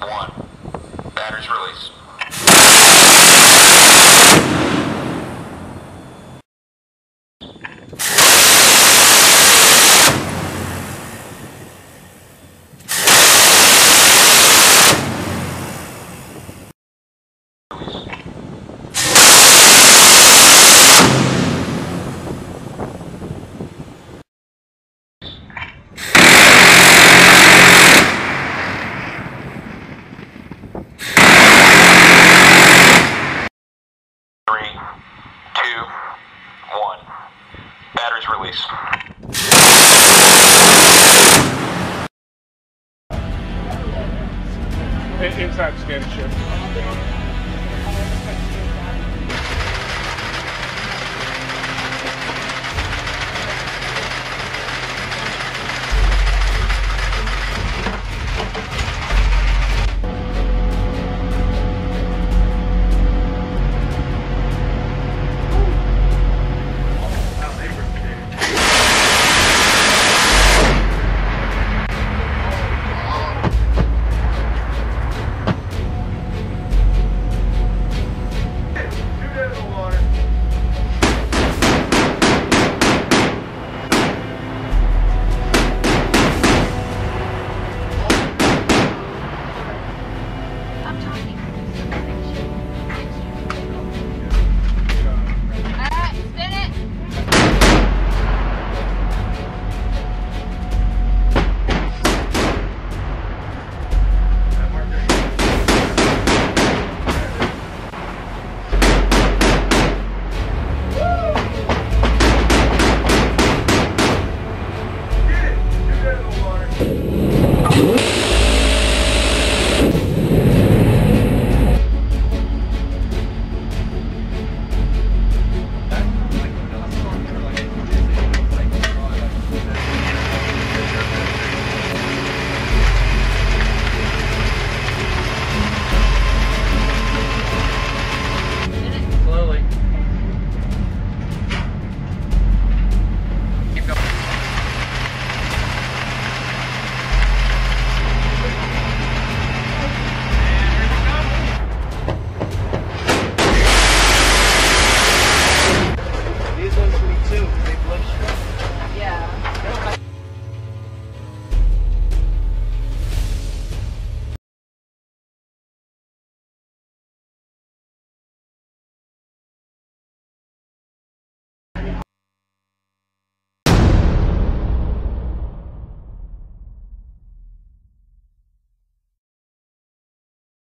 One. Batteries released. one. Batteries release. Inside scan ship.